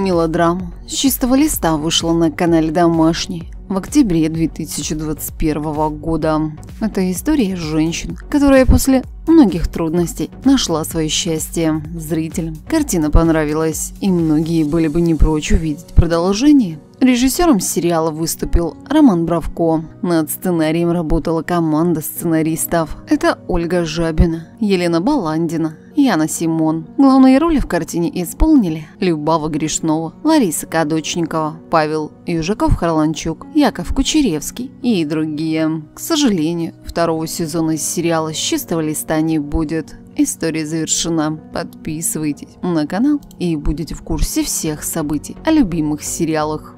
Мелодрама с чистого листа вышла на канале «Домашний» в октябре 2021 года. Это история женщин, которая после многих трудностей нашла свое счастье зрителям. Картина понравилась, и многие были бы не прочь увидеть продолжение. Режиссером сериала выступил Роман Бравко. Над сценарием работала команда сценаристов. Это Ольга Жабина, Елена Баландина, Яна Симон. Главные роли в картине исполнили Любава Гришнова, Лариса Кадочникова, Павел Южаков-Харланчук, Яков Кучеревский и другие. К сожалению, второго сезона сериала с чистого листа не будет. История завершена. Подписывайтесь на канал и будете в курсе всех событий о любимых сериалах.